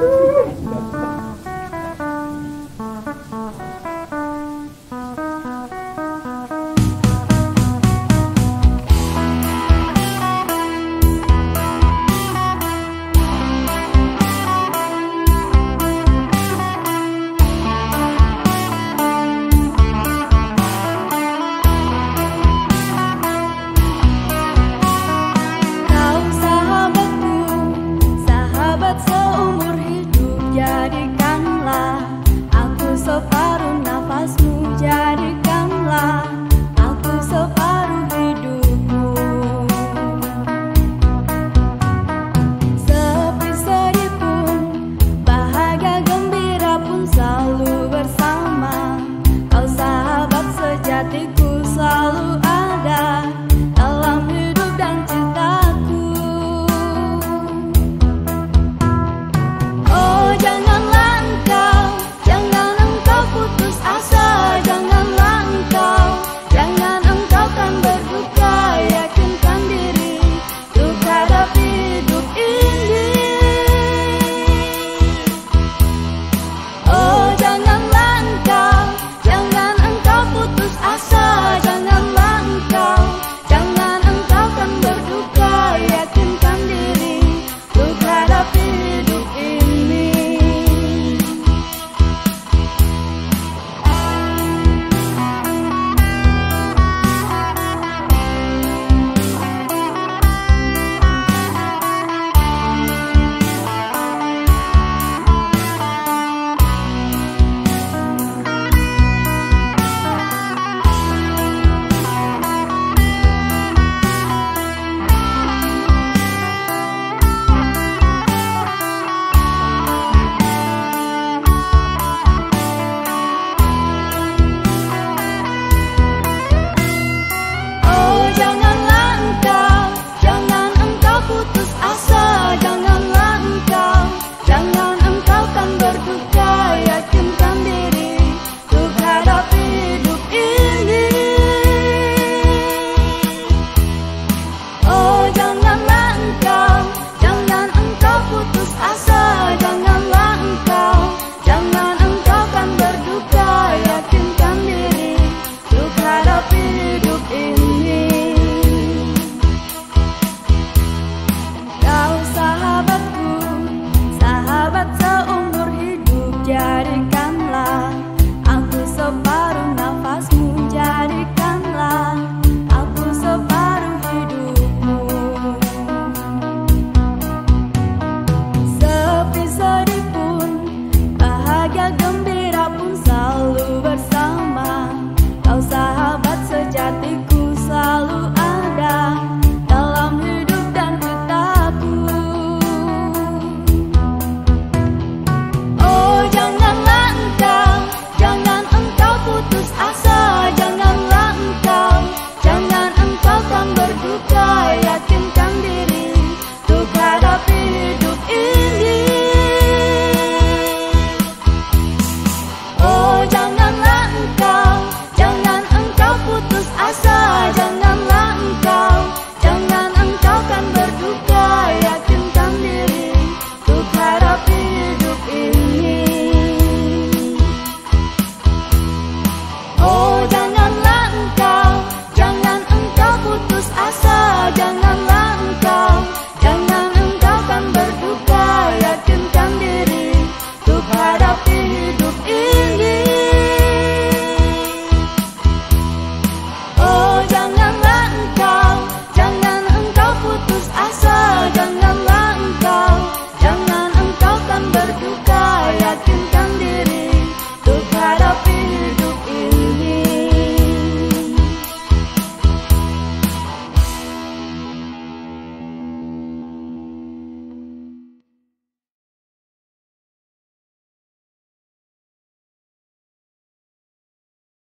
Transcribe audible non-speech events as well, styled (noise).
Ooh. (laughs) follow